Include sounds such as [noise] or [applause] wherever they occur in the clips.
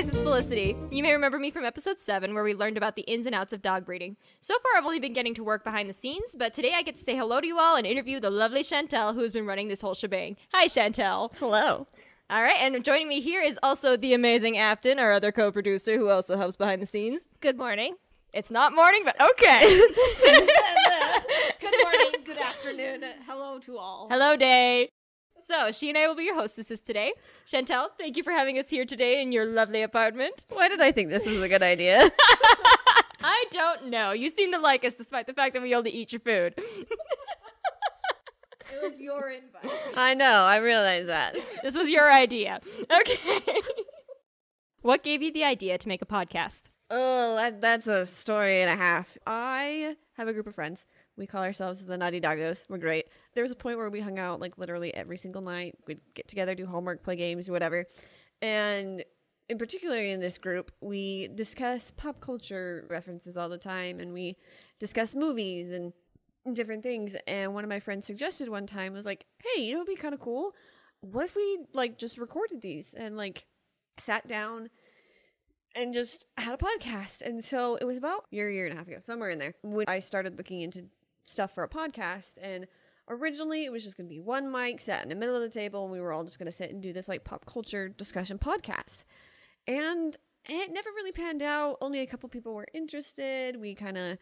guys, it's Felicity. You may remember me from episode 7, where we learned about the ins and outs of dog breeding. So far, I've only been getting to work behind the scenes, but today I get to say hello to you all and interview the lovely Chantel, who has been running this whole shebang. Hi, Chantel. Hello. All right, and joining me here is also the amazing Afton, our other co producer, who also helps behind the scenes. Good morning. It's not morning, but okay. [laughs] [laughs] Good morning. Good afternoon. Hello to all. Hello, Day. So, she and I will be your hostesses today. Chantel, thank you for having us here today in your lovely apartment. Why did I think this was a good idea? [laughs] I don't know. You seem to like us despite the fact that we only eat your food. [laughs] It was your invite. I know, I realize that. this was your idea. Okay. [laughs] what gave you the idea to make a podcast? Oh, that, that's a story and a half. I have a group of friends. We call ourselves the Naughty Doggos. We're great. There was a point where we hung out like literally every single night. We'd get together, do homework, play games, whatever. And in particular in this group, we discuss pop culture references all the time and we discuss movies and different things. And one of my friends suggested one time was like, "Hey, you know, it'd be kind of cool. What if we like just recorded these and like sat down and just had a podcast?" And so it was about a year, year and a half ago, somewhere in there, when I started looking into stuff for a podcast. And originally, it was just going to be one mic sat in the middle of the table, and we were all just going to sit and do this like pop culture discussion podcast. And it never really panned out. Only a couple people were interested. We kind of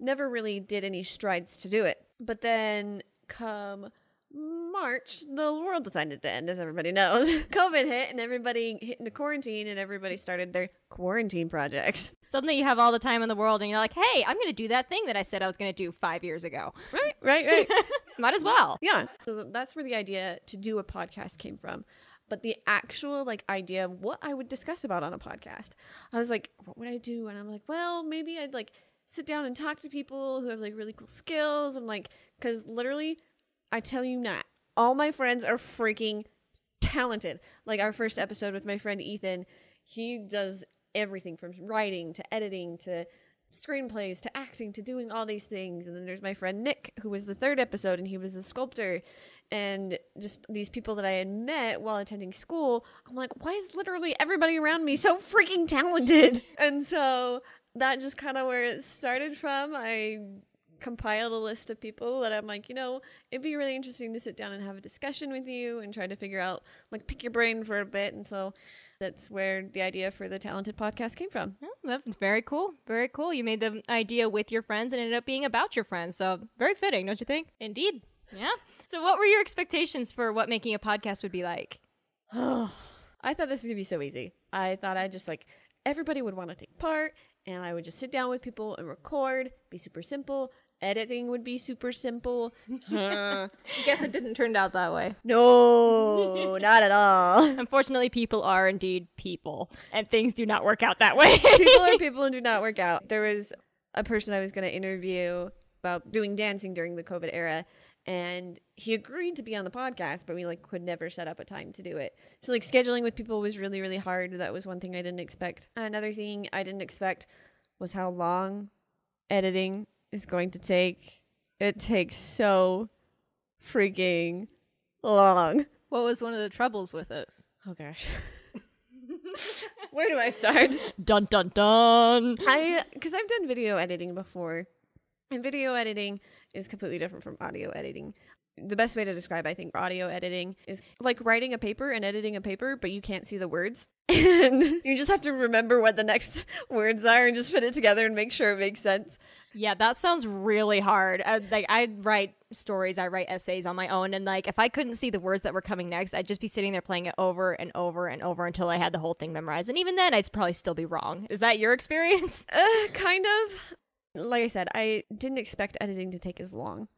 never really did any strides to do it. But then come March, the world decided to end, as everybody knows. [laughs] COVID hit and everybody hit into quarantine and everybody started their quarantine projects. Suddenly you have all the time in the world and you're like, hey, I'm going to do that thing that I said I was going to do five years ago. Right, right, right. [laughs] Might as well. yeah. So that's where the idea to do a podcast came from. But the actual like idea of what I would discuss about on a podcast, I was like, what would I do? And I'm like, well, maybe I'd like sit down and talk to people who have like really cool skills. I'm like, because literally, I tell you not, all my friends are freaking talented. Like our first episode with my friend Ethan, he does everything from writing to editing to screenplays to acting to doing all these things. And then there's my friend Nick, who was the third episode, and he was a sculptor. And just these people that I had met while attending school, I'm like, why is literally everybody around me so freaking talented? [laughs] And so that just kind of where it started from. I compiled a list of people that I'm like, you know, it'd be really interesting to sit down and have a discussion with you and try to figure out, like, pick your brain for a bit. And so that's where the idea for the Talented podcast came from. Oh, that's very cool. Very cool. You made the idea with your friends and ended up being about your friends. So very fitting, don't you think? Indeed. Yeah. So what were your expectations for what making a podcast would be like? [sighs] I thought this was gonna be so easy. I thought I'd just like everybody would want to take part, and I would just sit down with people and record. Be super simple. Editing would be super simple. I guess it didn't turn out that way. no, not at all. [laughs] Unfortunately, people are indeed people, and things do not work out that way. people are [laughs] people and do not work out. There was a person I was going to interview about doing dancing during the COVID era, and he agreed to be on the podcast, but we like could never set up a time to do it. So like scheduling with people was really really hard. That was one thing I didn't expect. Another thing I didn't expect was how long editing is going to take. It takes so freaking long. What was one of the troubles with it? Oh gosh. [laughs] Where do I start? dun dun dun. I because I've done video editing before, and video editing is completely different from audio editing. The best way to describe, I think, audio editing is like writing a paper and editing a paper, but you can't see the words, [laughs] and you just have to remember what the next [laughs] words are and just put it together and make sure it makes sense. Yeah, that sounds really hard. I, like I write stories, I write essays on my own, and like if I couldn't see the words that were coming next, I'd just be sitting there playing it over and over and over until I had the whole thing memorized. And even then, I'd probably still be wrong. Is that your experience? [laughs] Uh, kind of. Like I said, I didn't expect editing to take as long.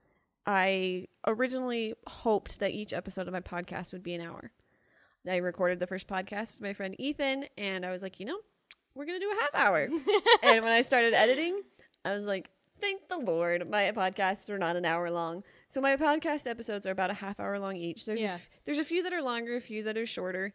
I originally hoped that each episode of my podcast would be an hour. I recorded the first podcast with my friend Ethan, and I was like, you know, we're gonna do a half hour. [laughs] and when I started editing, I was like, thank the Lord, my podcasts are not an hour long. So my podcast episodes are about a half hour long each. There's Yeah. a, f- there's a few that are longer, a few that are shorter,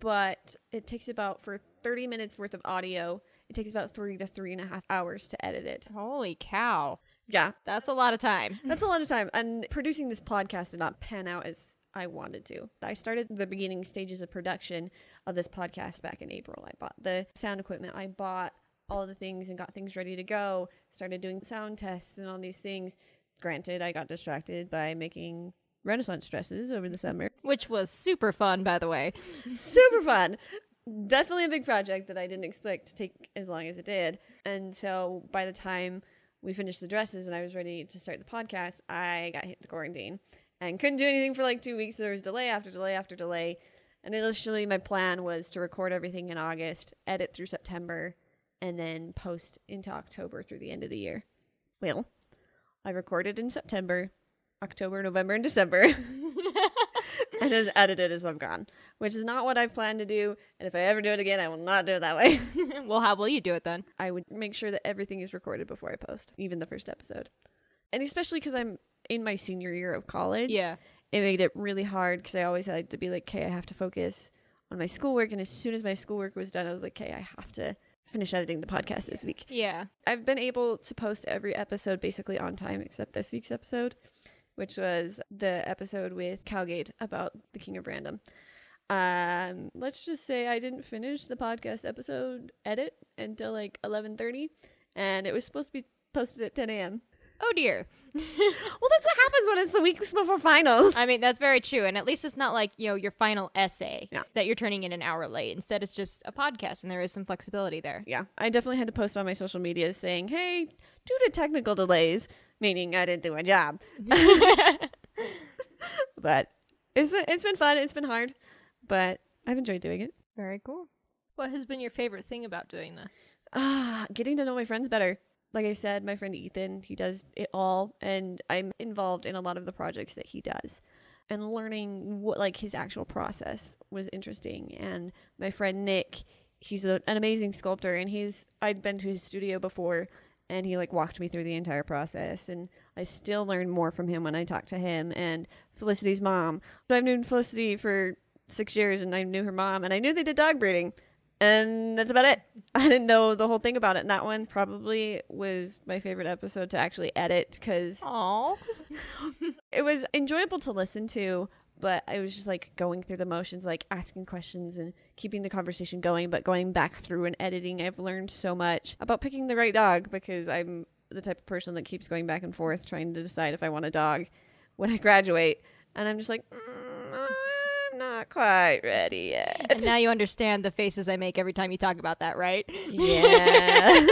but it takes about for 30 minutes worth of audio. It takes about three to three and a half hours to edit it. Holy cow. Yeah, That's a lot of time. [laughs] that's a lot of time. And producing this podcast did not pan out as I wanted to. I started the beginning stages of production of this podcast back in April. I bought the sound equipment, I bought all the things and got things ready to go, started doing sound tests and all these things. Granted, I got distracted by making Renaissance dresses over the summer. Which was super fun, by the way. [laughs] Super fun. Definitely a big project that I didn't expect to take as long as it did. And so by the time we finished the dresses and I was ready to start the podcast, I got hit with quarantine and couldn't do anything for like two weeks. So There was delay after delay after delay. And initially, my plan was to record everything in August, edit through September, and then post into October through the end of the year. Well, I recorded in September, October, November, and December, [laughs] and as edited as I'm gone, which is not what I've planned to do. And if I ever do it again, I will not do it that way. [laughs] well, how will you do it then? I would make sure that everything is recorded before I post, even the first episode. And especially because I'm in my senior year of college, Yeah. it made it really hard because I always had to be like, okay, I have to focus on my schoolwork. And as soon as my schoolwork was done, I was like, okay, I have to finish editing the podcast this week. Yeah. I've been able to post every episode basically on time except this week's episode, which was the episode with Calgate about the King of Random. Um, let's just say I didn't finish the podcast episode edit until like 11:30 and it was supposed to be posted at 10 a.m. Oh dear. [laughs] Well, that's what happens when it's the week before finals. I mean, that's very true. And at least it's not like, you know, your final essay Yeah. that you're turning in an hour late. Instead, it's just a podcast and there is some flexibility there. Yeah, I definitely had to post on my social media saying, "Hey, due to technical delays, meaning I didn't do my job." [laughs] [laughs] but it's been, it's been fun. It's been hard, but I've enjoyed doing it. Very cool. What has been your favorite thing about doing this? Ah, getting to know my friends better. Like I said, my friend Ethan, he does it all, and I'm involved in a lot of the projects that he does. And learning what like his actual process was interesting. And my friend Nick, he's a, an amazing sculptor, and he's I'd been to his studio before, and he like walked me through the entire process, and I still learn more from him when I talk to him. And Felicity's mom, so I've known Felicity for six years, and I knew her mom, and I knew they did dog breeding. And that's about it. [laughs] I didn't know the whole thing about it. And that one probably was my favorite episode to actually edit because [laughs] it was enjoyable to listen to, but I was just like going through the motions, like asking questions and keeping the conversation going. But going back through and editing, I've learned so much about picking the right dog because I'm the type of person that keeps going back and forth trying to decide if I want a dog when I graduate. And I'm just like, mm, I'm not quite ready yet. And now you understand the faces I make every time you talk about that, right? Yeah.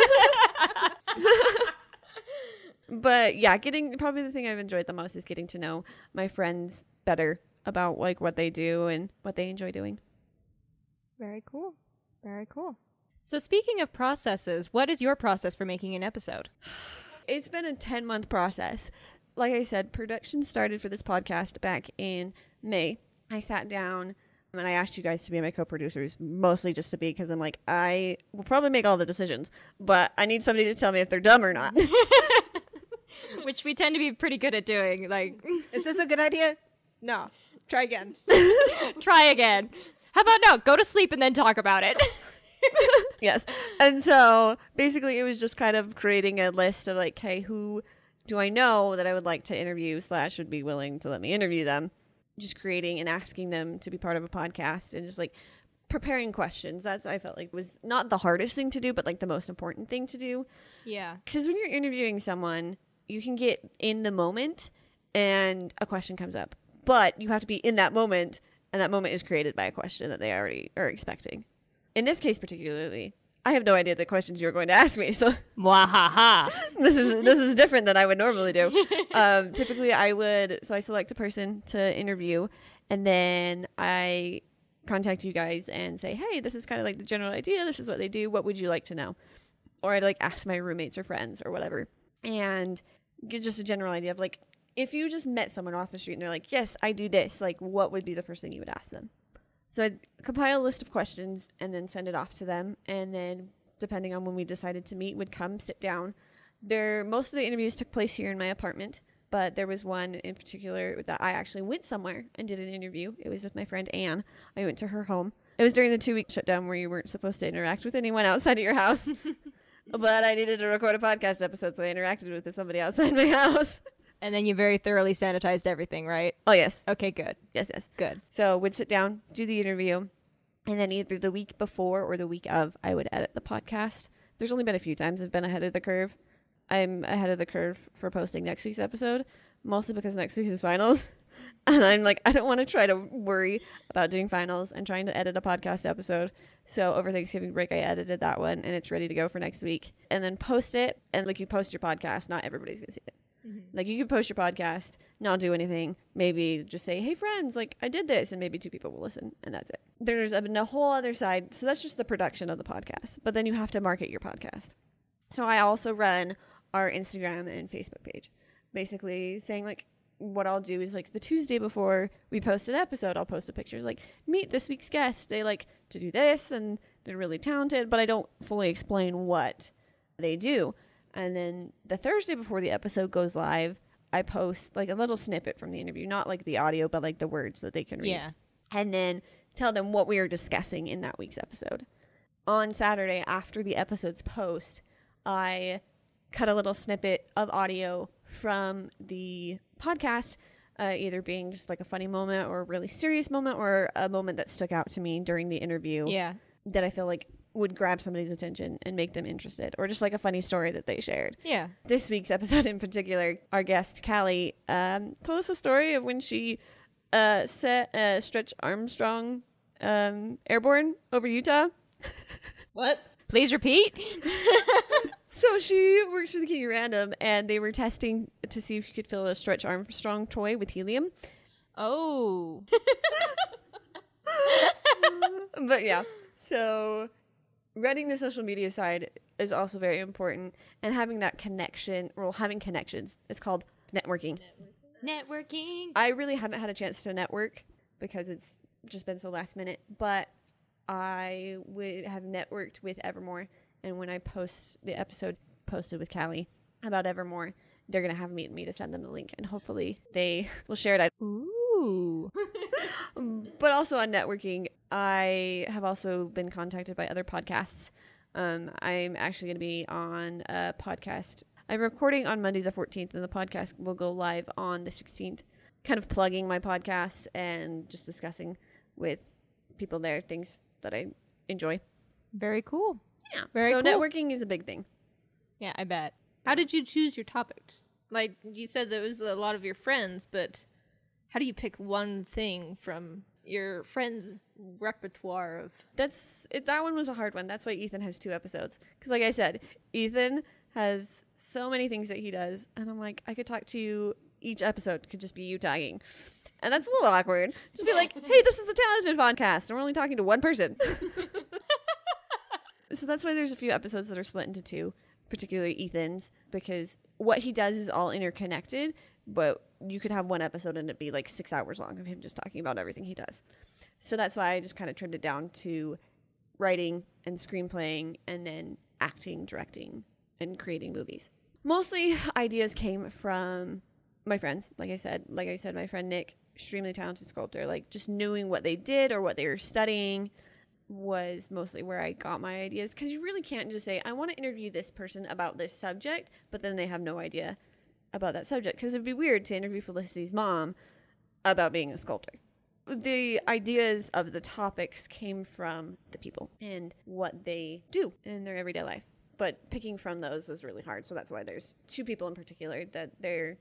[laughs] but yeah, getting probably the thing I've enjoyed the most is getting to know my friends better about like what they do and what they enjoy doing. Very cool. Very cool. So, speaking of processes, what is your process for making an episode? [sighs] It's been a 10 month process. Like I said, production started for this podcast back in May. I sat down um, and I asked you guys to be my co producers, mostly just to be because I'm like, I will probably make all the decisions, but I need somebody to tell me if they're dumb or not. [laughs] [laughs] Which we tend to be pretty good at doing. Like, Is this a good idea? No. Try again. [laughs] try again. How about no? Go to sleep and then talk about it. yes. And so basically, it was just kind of creating a list of like, hey, who do I know that I would like to interview slash would be willing to let me interview them? Just creating and asking them to be part of a podcast and just like preparing questions. That's I felt like was not the hardest thing to do, but like the most important thing to do. yeah. Because when you're interviewing someone, you can get in the moment and a question comes up, but you have to be in that moment, and that moment is created by a question that they already are expecting. In this case, particularly, I have no idea the questions you're going to ask me, so Wahaha. [laughs] this is this is different than I would normally do. [laughs] Um, typically, I would so I select a person to interview, and then I contact you guys and say, "Hey, this is kind of like the general idea. This is what they do. What would you like to know?" Or I'd like ask my roommates or friends or whatever, and get just a general idea of like if you just met someone off the street and they're like, "Yes, I do this," like what would be the first thing you would ask them? So I'd compile a list of questions and then send it off to them. And then, depending on when we decided to meet, would come sit down. There, most of the interviews took place here in my apartment, but there was one in particular that I actually went somewhere and did an interview. It was with my friend Anne. I went to her home. It was during the two week shutdown where you weren't supposed to interact with anyone outside of your house. [laughs] but I needed to record a podcast episode, so I interacted with somebody outside my house. And then you very thoroughly sanitized everything, right? Oh yes, Okay, good. yes, yes. Good. So would sit down, do the interview, and then either the week before or the week of, I would edit the podcast. There's only been a few times I've been ahead of the curve. I'm ahead of the curve for posting next week's episode, mostly because next week is finals. [laughs] And I'm like, I don't want to try to worry about doing finals and trying to edit a podcast episode. So over Thanksgiving break, I edited that one and it's ready to go for next week. And then post it. And like you post your podcast, not everybody's going to see it. Mm-hmm. Like you could post your podcast, not do anything, maybe just say, "Hey friends, like I did this," and maybe two people will listen, and that's it. There's a, a whole other side, so that's just the production of the podcast. But then you have to market your podcast. So I also run our Instagram and Facebook page, basically saying like what I'll do is like the Tuesday before we post an episode, I'll post a pictures like meet this week's guest. They like to do this and they're really talented, but I don't fully explain what they do. And then the Thursday before the episode goes live, I post like a little snippet from the interview, not like the audio, but like the words that they can read. Yeah. And then tell them what we are discussing in that week's episode. On Saturday, after the episode's post, I cut a little snippet of audio from the podcast, uh, either being just like a funny moment or a really serious moment or a moment that stuck out to me during the interview Yeah. that I feel like would grab somebody's attention and make them interested, or just like a funny story that they shared. Yeah. This week's episode in particular, our guest Callie um, told us a story of when she uh, set uh, Stretch Armstrong um, airborne over Utah. [laughs] What? Please repeat. [laughs] So she works for the King of Random, and they were testing to see if you could fill a Stretch Armstrong toy with helium. Oh. [laughs] but yeah, so running the social media side is also very important, and having that connection, well, having connections. It's called networking. Networking. I really haven't had a chance to network because it's just been so last minute, but I would have networked with Evermore. And when I post the episode posted with Callie about Evermore, they're going to have me, me to send them the link and hopefully they [laughs] will share it. Ooh. [laughs] But also on networking, I have also been contacted by other podcasts. Um, I'm actually going to be on a podcast. I'm recording on Monday the 14th, and the podcast will go live on the 16th. Kind of plugging my podcast and just discussing with people there things that I enjoy. Very cool. Yeah, Very so cool. networking is a big thing. Yeah, I bet. How did you choose your topics? Like you said, that was a lot of your friends, but how do you pick one thing from your friends' repertoire of? That's it, that one was a hard one. That's why Ethan has two episodes. Because, like I said, Ethan has so many things that he does, and I'm like, I could talk to you. Each episode could just be you tagging, and that's a little awkward. Just be like, [laughs] Hey, this is the Talented Podcast, and we're only talking to one person. [laughs] so that's why there's a few episodes that are split into two, particularly Ethan's, because what he does is all interconnected. But you could have one episode and it be like six hours long of him just talking about everything he does. So that's why I just kind of trimmed it down to writing and screenplaying and then acting, directing, and creating movies. Mostly ideas came from my friends. Like I said, like I said, my friend Nick, extremely talented sculptor. Like just knowing what they did or what they were studying was mostly where I got my ideas. Because you really can't just say, I want to interview this person about this subject, but then they have no idea about that subject. Because it'd be weird to interview Felicity's mom about being a sculptor the ideas of the topics came from the people and what they do in their everyday life. But picking from those was really hard. So that's why there's two people in particular that their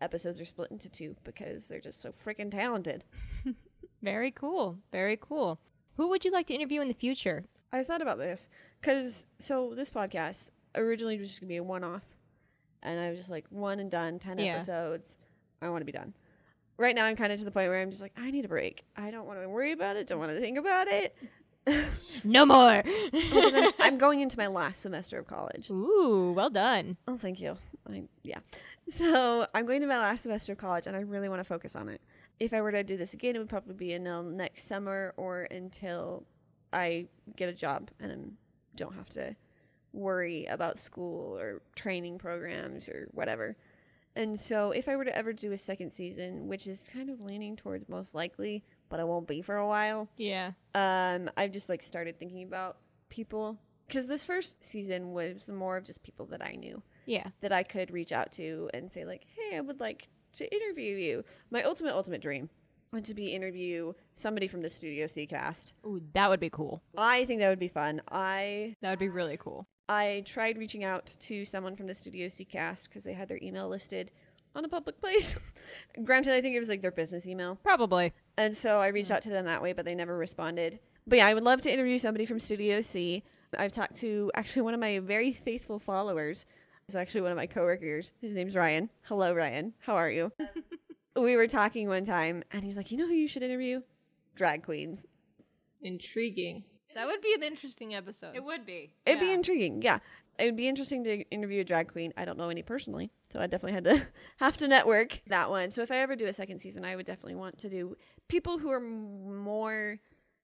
episodes are split into two because they're just so freaking talented. [laughs] Very cool. Very cool. Who would you like to interview in the future? I thought about this because so this podcast originally was just gonna be a one off, and I was just like one and done, ten Yeah. episodes. I want to be done. Right now, I'm kind of to the point where I'm just like, I need a break. I don't want to worry about it. Don't want to think about it. [laughs] No more. I'm, [laughs] I'm going into my last semester of college. Ooh, well done. Oh, thank you. I, yeah. So I'm going to my last semester of college, and I really want to focus on it. If I were to do this again, it would probably be until next summer or until I get a job and I don't have to worry about school or training programs or whatever. And so, if I were to ever do a second season, which is kind of leaning towards most likely, but I won't be for a while, Yeah. um, I've just like started thinking about people because this first season was more of just people that I knew, Yeah. that I could reach out to and say like, "Hey, I would like to interview you." My ultimate ultimate dream would to be interview somebody from the Studio C cast. Ooh, that would be cool. I think that would be fun. I That would be really cool. I tried reaching out to someone from the Studio C cast because they had their email listed on a public [laughs] place. Granted, I think it was like their business email. Probably. And so I reached hmm. out to them that way, but they never responded. But yeah, I would love to interview somebody from Studio C. I've talked to actually one of my very faithful followers. It's actually one of my coworkers. His name's Ryan. Hello, Ryan. How are you? [laughs] we were talking one time, and he's like, "You know who you should interview? Drag queens. Intriguing. That would be an interesting episode. It would be. It'd be intriguing. Yeah, it would be interesting to interview a drag queen. I don't know any personally, so I definitely had to [laughs] have to network that one. So if I ever do a second season, I would definitely want to do people who are more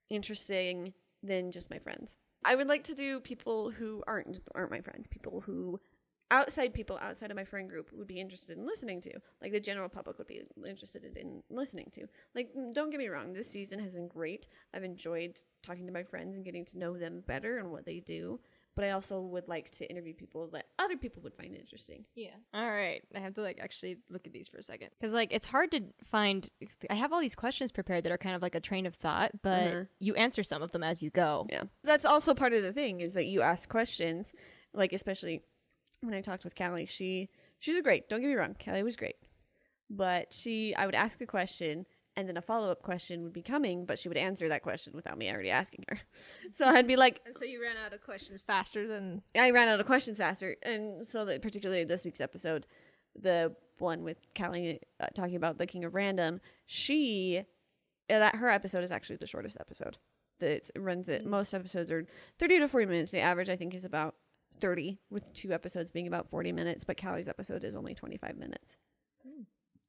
interesting than just my friends. I would like to do people who aren't aren't my friends, people who outside people outside of my friend group would be interested in listening to, like the general public would be interested in listening to. Like, don't get me wrong, this season has been great. I've enjoyed talking to my friends and getting to know them better and what they do. But I also would like to interview people that other people would find interesting. Yeah. All right. I have to like actually look at these for a second because like it's hard to find. I have all these questions prepared that are kind of like a train of thought, but Mhm. you answer some of them as you go. Yeah. That's also part of the thing is that you ask questions, like especially when I talked with Callie, she she's a great. Don't get me wrong, Callie was great, but she I would ask a question and then a follow up question would be coming, but she would answer that question without me already asking her. [laughs] So I'd be like, And so you ran out of questions faster than I ran out of questions faster, and so that particularly this week's episode, the one with Callie uh, talking about the King of Random, she uh, that her episode is actually the shortest episode. That runs it. Most episodes are thirty to forty minutes. The average, I think, is about thirty, with two episodes being about forty minutes. But Callie's episode is only twenty five minutes.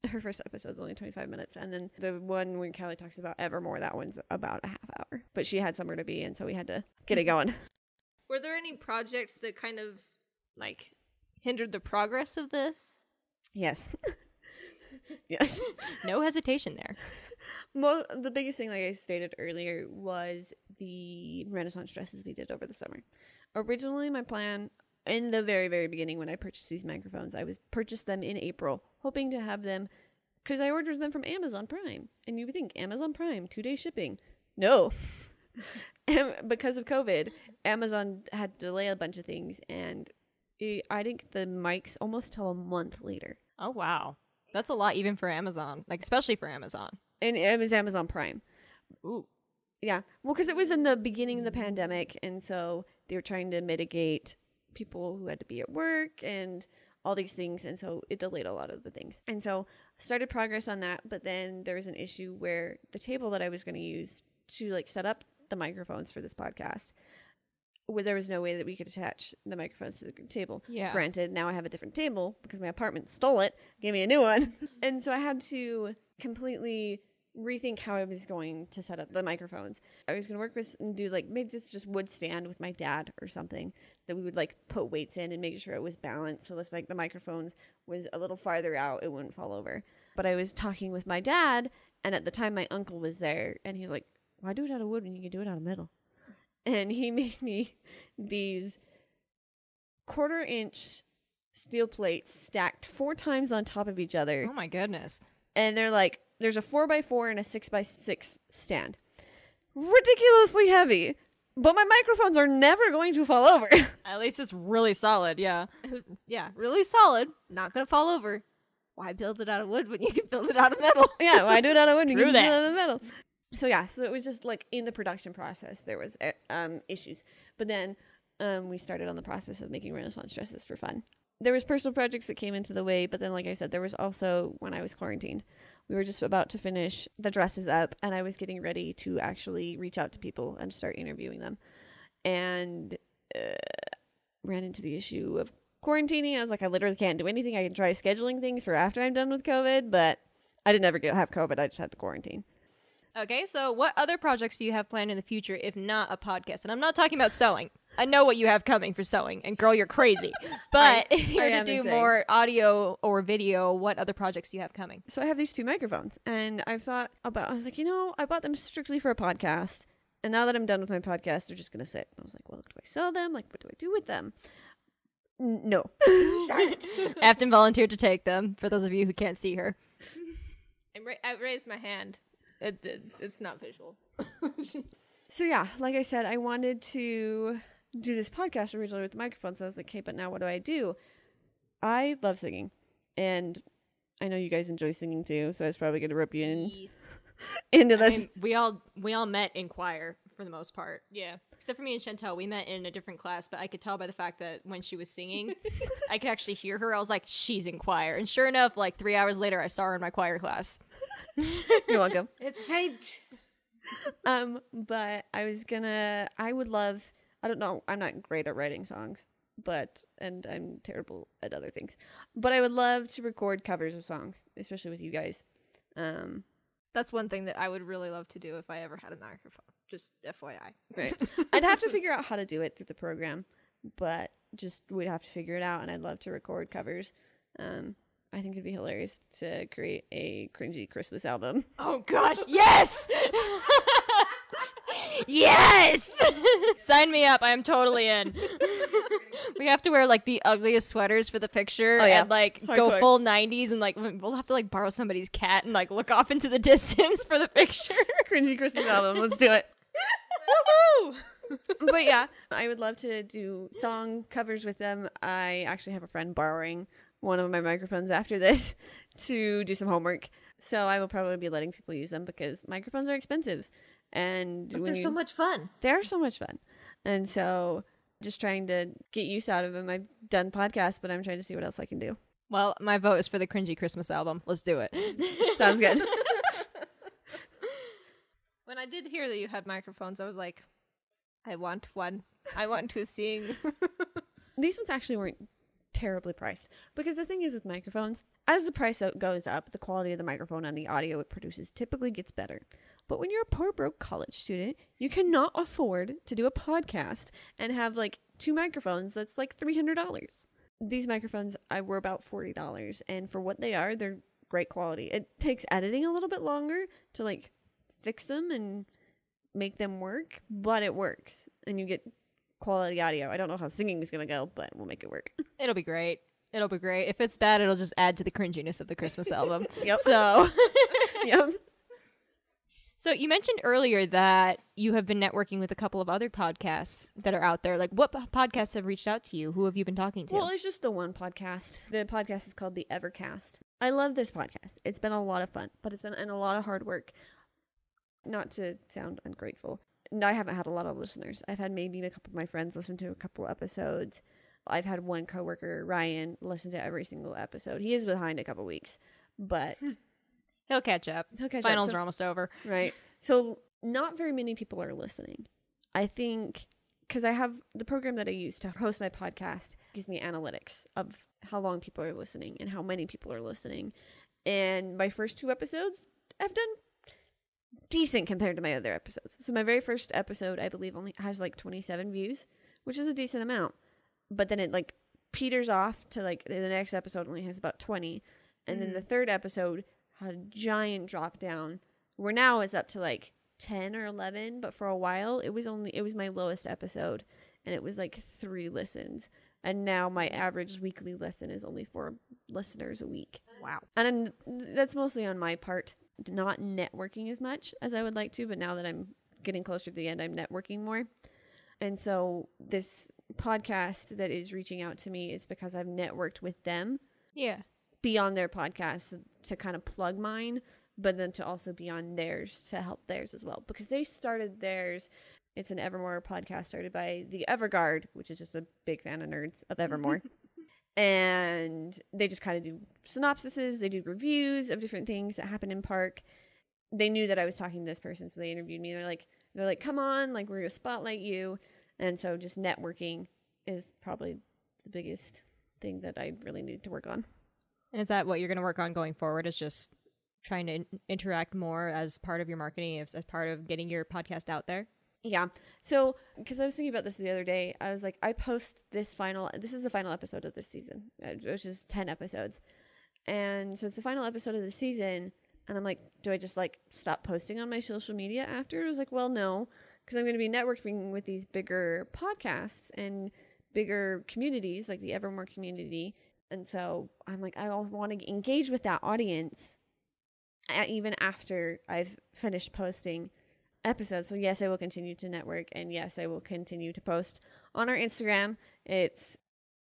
Her first episode is only 25 minutes. And then the one when Callie talks about Evermore, that one's about a half hour. But she had somewhere to be, and so we had to get it going. [laughs] Were there any projects that kind of like hindered the progress of this? Yes. [laughs] yes. [laughs] No hesitation there. well the biggest thing, like I stated earlier, was the Renaissance dresses we did over the summer. Originally, my plan in the very, very beginning when I purchased these microphones, I was purchased them in April, hoping to have them because I ordered them from Amazon Prime. And you would think Amazon Prime, two day shipping. No. [laughs] And because of COVID, Amazon had to delay a bunch of things, and I didn't get the mics almost till a month later. Oh wow, that's a lot even for Amazon, like especially for Amazon. And it was Amazon Prime. Ooh. Yeah. Well, because it was in the beginning of the pandemic. And so they were trying to mitigate people who had to be at work and all these things. And so it delayed a lot of the things. And so started progress on that. But then there was an issue where the table that I was going to use to like set up the microphones for this podcast, where there was no way that we could attach the microphones to the table. Yeah. Granted, now I have a different table because my apartment stole it, gave me a new one. [laughs] and so I had to completely rethink how I was going to set up the microphones. I was going to work with and do like maybe this just would stand with my dad or something that we would like put weights in and make sure it was balanced. So if like the microphones was a little farther out, it wouldn't fall over. But I was talking with my dad, and at the time my uncle was there, and he's like, "Why do it out of wood when you can do it out of metal?" And he [laughs] made me these quarter inch steel plates stacked four times on top of each other Oh my goodness. and they're like there's a four by four and a six by six stand ridiculously heavy but my microphones are never going to fall over [laughs] At least it's really solid. Yeah. [laughs] yeah, really solid. Not gonna fall over. Why build it out of wood when you can build it out of metal? [laughs] yeah why do it out of wood when you can do it out of metal so yeah so it was just like in the production process there was uh, um issues but then um we started on the process of making renaissance dresses for fun there was personal projects that came into the way but then like i said there was also when i was quarantined we were just about to finish the dresses up and i was getting ready to actually reach out to people and start interviewing them. And uh, ran into the issue of quarantining. I was like i literally can't do anything. I can try scheduling things for after i'm done with covid but i didn't ever get, have covid. I just had to quarantine. Okay, so what other projects do you have planned in the future if not a podcast? And I'm not talking about sewing. I know what you have coming for sewing, and girl, you're crazy. [laughs] But if you're I to do insane. more audio or video, what other projects do you have coming? so I have these two microphones, and I've thought about. I was like, you know, I bought them strictly for a podcast, and now that I'm done with my podcast, they're just gonna sit. And I was like, well, do I sell them? Like, what do I do with them? N- no. [laughs] Afton volunteered to take them. For those of you who can't see her, I, ra- I raised my hand. It, it, it's not visual. [laughs] So yeah, like I said, I wanted to do this podcast originally with the microphone. So I was like, okay, but now what do I do? I love singing, and I know you guys enjoy singing too. So I was probably going to rip you in [laughs] into I this. mean, we all we all met in choir for the most part. Yeah. Except for me and Chantel, we met in a different class, but I could tell by the fact that when she was singing, [laughs] I could actually hear her. I was like, she's in choir. And sure enough, like three hours later, I saw her in my choir class. [laughs] You're welcome. It's fate. Um, but I was gonna. I would love. I don't know. I'm not great at writing songs, but and I'm terrible at other things. But I would love to record covers of songs, especially with you guys. Um, That's one thing that I would really love to do if I ever had a microphone. Just FYI. Right. [laughs] I'd have to figure out how to do it through the program, but just we'd have to figure it out. And I'd love to record covers. Um, I think it'd be hilarious to create a cringy Christmas album. Oh gosh, yes! [laughs] yes! [laughs] Sign me up. I am totally in. [laughs] we have to wear like the ugliest sweaters for the picture Oh, yeah. and like go full 90s and like we'll have to like borrow somebody's cat and like look off into the [laughs] distance for the picture. cringy Christmas album. Let's do it. but yeah, I would love to do song covers with them. I actually have a friend borrowing one of my microphones after this to do some homework. So I will probably be letting people use them because microphones are expensive. And But when they're you, so much fun. they're so much fun. And so just trying to get use out of them. I've done podcasts, but I'm trying to see what else I can do. Well, my vote is for the cringy Christmas album. Let's do it. [laughs] Sounds good. [laughs] When I did hear that you had microphones, I was like, I want one. I want to sing. [laughs] These ones actually weren't terribly priced because the thing is with microphones, as the price goes up, the quality of the microphone and the audio it produces typically gets better. But when you're a poor broke college student, you cannot afford to do a podcast and have like two microphones that's like $300. These microphones I were about $40 and for what they are, they're great quality. It takes editing a little bit longer to like fix them and make them work, but it works and you get quality audio. I don't know how singing is going to go, but we'll make it work. [laughs] It'll be great. It'll be great. If it's bad, it'll just add to the cringiness of the Christmas album. [laughs] Yep. So, [laughs] yep. So you mentioned earlier that you have been networking with a couple of other podcasts that are out there. Like, what podcasts have reached out to you? Who have you been talking to? Well, it's just the one podcast. The podcast is called The Evercast. I love this podcast. It's been a lot of fun, but it's been and a lot of hard work. Not to sound ungrateful. No, I haven't had a lot of listeners. I've had maybe a couple of my friends listen to a couple episodes. I've had one coworker, Ryan, listen to every single episode. He is behind a couple weeks, but [laughs] He'll catch up. he'll catch Finals up. So- are almost over. Right. So not very many people are listening. I think because I have the program that I use to host my podcast gives me analytics of how long people are listening and how many people are listening. And my first two episodes, I've done decent compared to my other episodes. So my very first episode, I believe, only has like 27 views, which is a decent amount. But then it like peters off to like the next episode only has about 20. And then the mm. third episode had a giant drop down where now it's up to like 10 or 11 but for a while it was only it was my lowest episode and it was like three listens and now my average weekly listen is only four listeners a week Wow. and then that's mostly on my part not networking as much as i would like to but now that i'm getting closer to the end i'm networking more and so this podcast that is reaching out to me is because i've networked with them Yeah. Be on their podcast to kind of plug mine, but then to also be on theirs to help theirs as well because they started theirs. It's an Evermore podcast started by the Everguard, which is just a big fan of nerds of Evermore. [laughs] and they just kind of do synopsises, they do reviews of different things that happen in park. They knew that I was talking to this person, so they interviewed me. They're like, they're like, come on, like we're gonna spotlight you. And so just networking is probably the biggest thing that I really need to work on. And is that what you're going to work on going forward? Is just trying to in- interact more as part of your marketing, as, as part of getting your podcast out there? Yeah. So, because I was thinking about this the other day, I was like, I post this final, this is the final episode of this season, uh, which is 10 episodes. And so it's the final episode of the season. And I'm like, do I just like stop posting on my social media after? I was like, well, no, because I'm going to be networking with these bigger podcasts and bigger communities like the Evermore community. And so I'm like, I want to engage with that audience even after I've finished posting episodes. So, yes, I will continue to network. And yes, I will continue to post on our Instagram. It's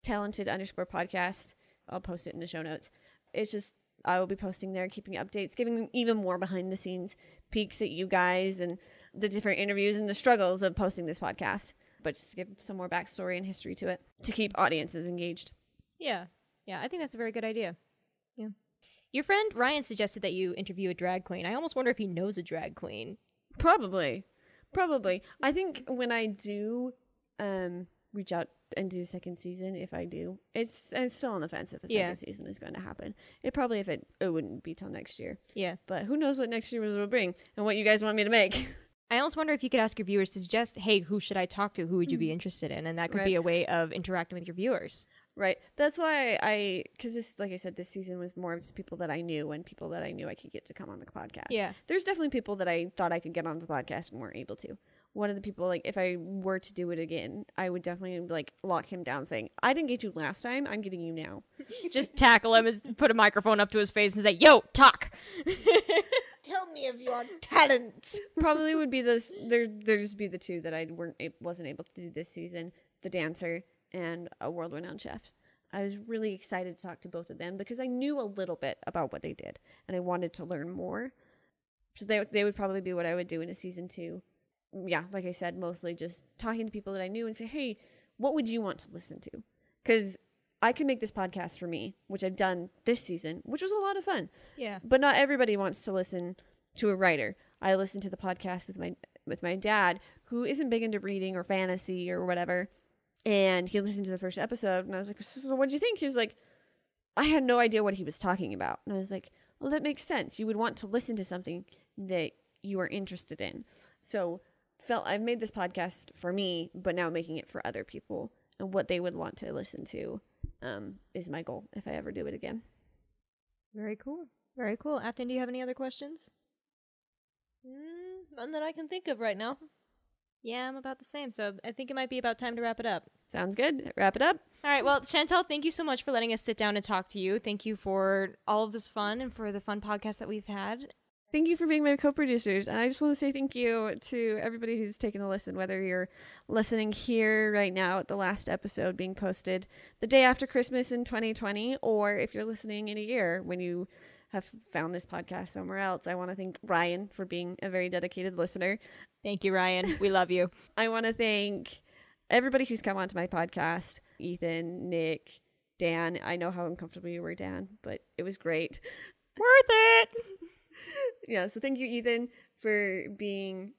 talented underscore podcast. I'll post it in the show notes. It's just, I will be posting there, keeping updates, giving even more behind the scenes peeks at you guys and the different interviews and the struggles of posting this podcast. But just to give some more backstory and history to it to keep audiences engaged. Yeah. Yeah, I think that's a very good idea. Yeah. Your friend Ryan suggested that you interview a drag queen. I almost wonder if he knows a drag queen. Probably. Probably. I think when I do um reach out and do second season, if I do, it's it's still on the fence if a second Yeah. season is going to happen. It probably if it it wouldn't be till next year. Yeah. But who knows what next year will bring and what you guys want me to make. [laughs] I almost wonder if you could ask your viewers to suggest, hey, who should I talk to? Who would you be interested in? And that could be a way of interacting with your viewers. Right. That's why I cuz this like I said this season was more of just people that I knew and people that I knew I could get to come on the podcast. Yeah. There's definitely people that I thought I could get on the podcast and weren't able to. One of the people, like, if I were to do it again, I would definitely like lock him down, saying, "I didn't get you last time. I'm getting you now." [laughs] Just tackle him and put a microphone up to his face and say, yo, talk. [laughs] Tell me of your talent. Probably would be this. There, there just be the two that I weren't wasn't able to do this season: the dancer and a world-renowned chef. I was really excited to talk to both of them because I knew a little bit about what they did, and I wanted to learn more. So they they would probably be what I would do in a season two. Yeah, like I said, mostly just talking to people that I knew and say, "Hey, what would you want to listen to?" Because I can make this podcast for me, which I've done this season, which was a lot of fun. Yeah. But not everybody wants to listen to a writer. I listened to the podcast with my with my dad, who isn't big into reading or fantasy or whatever. And he listened to the first episode, and I was like, "So, what did you think?" He was like, "I had no idea what he was talking about." And I was like, "Well, that makes sense. You would want to listen to something that you are interested in." So, felt I've made this podcast for me, but now making it for other people and what they would want to listen to um, is my goal if I ever do it again. Very cool. Very cool. Afton, do you have any other questions? Mm, none that I can think of right now. Yeah, I'm about the same. So I think it might be about time to wrap it up. Sounds good. Wrap it up. All right. Well, Chantel, thank you so much for letting us sit down and talk to you. Thank you for all of this fun and for the fun podcast that we've had. Thank you for being my co-producers, and I just want to say thank you to everybody who's taken a listen. Whether you're listening here right now at the last episode being posted the day after Christmas in 2020, or if you're listening in a year when you have found this podcast somewhere else, I want to thank Ryan for being a very dedicated listener. Thank you, Ryan. We love you. [laughs] I want to thank everybody who's come onto my podcast: Ethan, Nick, Dan. I know how uncomfortable you were, Dan, but it was great. [laughs] Worth it. [laughs] yeah so thank you ethan for being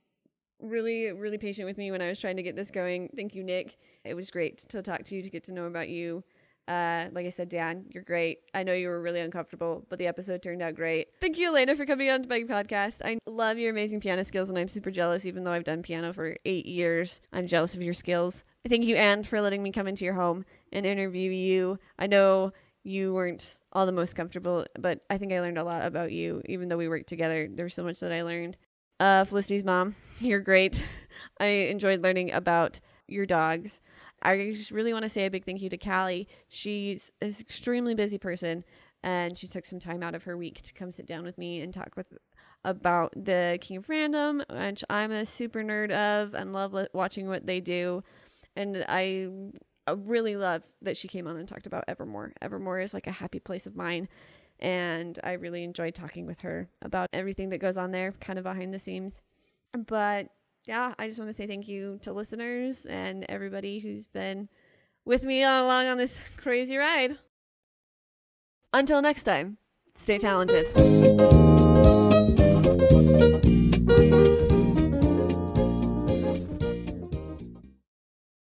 really really patient with me when i was trying to get this going thank you nick it was great to talk to you to get to know about you uh like i said dan you're great i know you were really uncomfortable but the episode turned out great thank you elena for coming on to my podcast i love your amazing piano skills and i'm super jealous even though i've done piano for eight years i'm jealous of your skills thank you anne for letting me come into your home and interview you i know you weren't all the most comfortable, but I think I learned a lot about you. Even though we worked together, There was so much that I learned. Uh, Felicity's mom, you're great. [laughs] I enjoyed learning about your dogs. I just really want to say a big thank you to Callie. She's an extremely busy person, and she took some time out of her week to come sit down with me and talk with about the King of Random, which I'm a super nerd of and love watching what they do. And I really love that she came on and talked about Evermore. Evermore is like a happy place of mine. And I really enjoyed talking with her about everything that goes on there, kind of behind the scenes. But yeah, I just want to say thank you to listeners and everybody who's been with me all along on this [laughs] crazy ride. Until next time, stay talented.